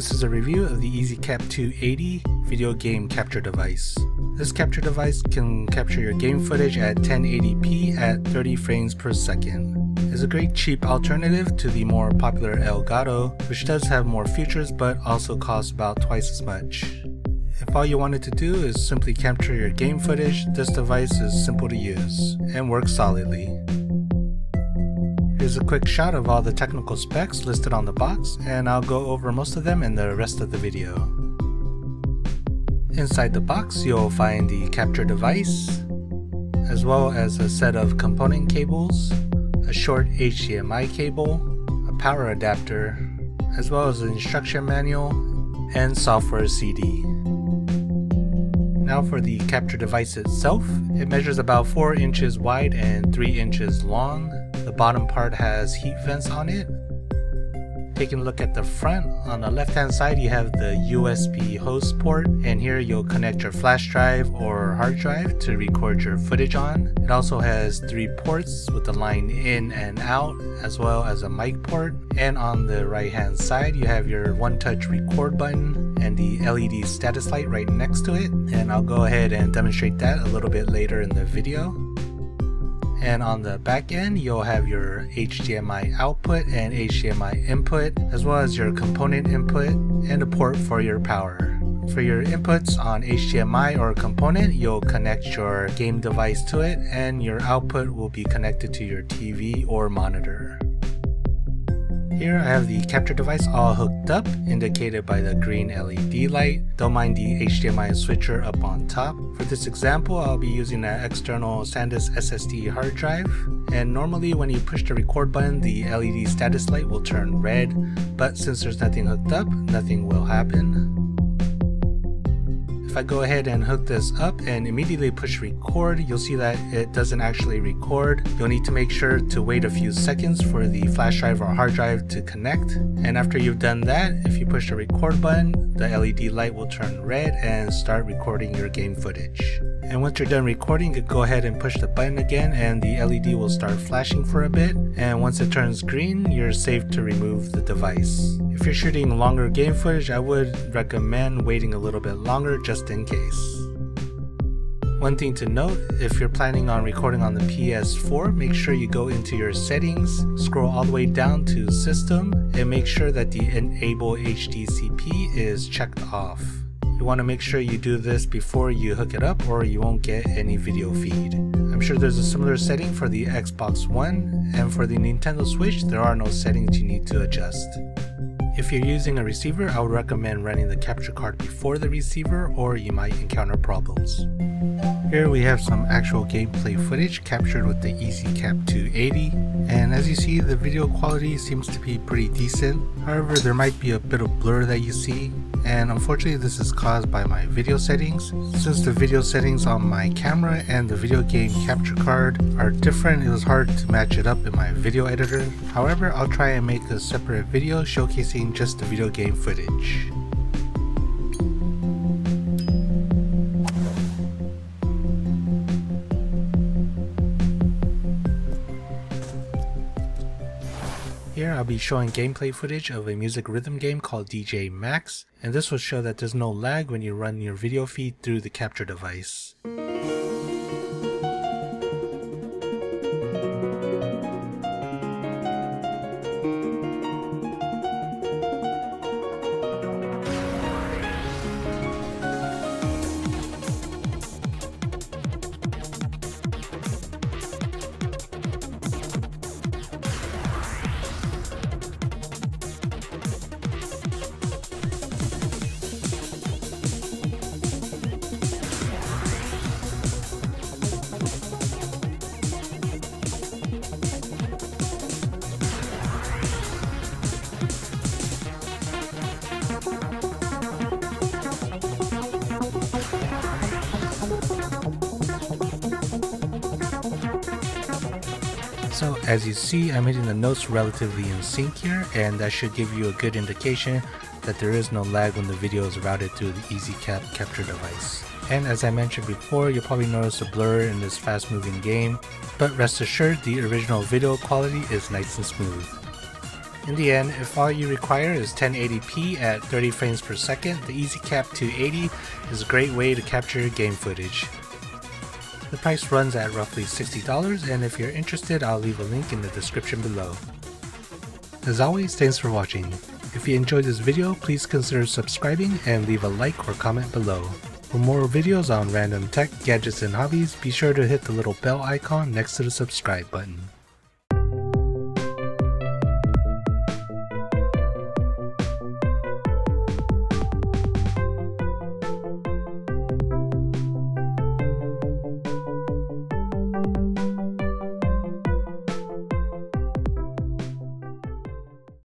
This is a review of the EZCAP 280 video game capture device. This capture device can capture your game footage at 1080p at 30 frames per second. It's a great cheap alternative to the more popular Elgato, which does have more features but also costs about twice as much. If all you wanted to do is simply capture your game footage, this device is simple to use and works solidly. Here's a quick shot of all the technical specs listed on the box, and I'll go over most of them in the rest of the video. Inside the box, you'll find the capture device, as well as a set of component cables, a short HDMI cable, a power adapter, as well as an instruction manual, and software CD. Now for the capture device itself, it measures about 4 inches wide and 3 inches long, the bottom part has heat vents on it. Taking a look at the front, on the left hand side you have the USB host port and here you'll connect your flash drive or hard drive to record your footage on. It also has three ports with the line in and out as well as a mic port and on the right hand side you have your one touch record button and the LED status light right next to it and I'll go ahead and demonstrate that a little bit later in the video. And on the back end, you'll have your HDMI output and HDMI input, as well as your component input and a port for your power. For your inputs on HDMI or component, you'll connect your game device to it and your output will be connected to your TV or monitor. Here I have the capture device all hooked up, indicated by the green LED light. Don't mind the HDMI switcher up on top. For this example, I'll be using an external SanDisk SSD hard drive. And normally when you push the record button, the LED status light will turn red, but since there's nothing hooked up, nothing will happen. If I go ahead and hook this up and immediately push record, you'll see that it doesn't actually record. You'll need to make sure to wait a few seconds for the flash drive or hard drive to connect. And after you've done that, if you push the record button, the LED light will turn red and start recording your game footage. And once you're done recording, you go ahead and push the button again and the LED will start flashing for a bit. And once it turns green, you're safe to remove the device. If you're shooting longer game footage, I would recommend waiting a little bit longer just in case. One thing to note, if you're planning on recording on the PS4, make sure you go into your settings, scroll all the way down to system, and make sure that the enable HDCP is checked off. You want to make sure you do this before you hook it up or you won't get any video feed. I'm sure there's a similar setting for the Xbox One, and for the Nintendo Switch there are no settings you need to adjust. If you're using a receiver, I would recommend running the capture card before the receiver or you might encounter problems. Here we have some actual gameplay footage captured with the EZCAP 280 and as you see the video quality seems to be pretty decent however there might be a bit of blur that you see and unfortunately this is caused by my video settings since the video settings on my camera and the video game capture card are different it was hard to match it up in my video editor however I'll try and make a separate video showcasing just the video game footage. I'll be showing gameplay footage of a music rhythm game called DJ Max, and this will show that there's no lag when you run your video feed through the capture device. So as you see, I'm hitting the notes relatively in sync here, and that should give you a good indication that there is no lag when the video is routed through the EZCAP capture device. And as I mentioned before, you'll probably notice a blur in this fast moving game, but rest assured the original video quality is nice and smooth. In the end, if all you require is 1080p at 30 frames per second, the EZCAP 280 is a great way to capture game footage. The price runs at roughly $60 and if you're interested I'll leave a link in the description below. As always, thanks for watching. If you enjoyed this video, please consider subscribing and leave a like or comment below. For more videos on random tech, gadgets, and hobbies, be sure to hit the little bell icon next to the subscribe button.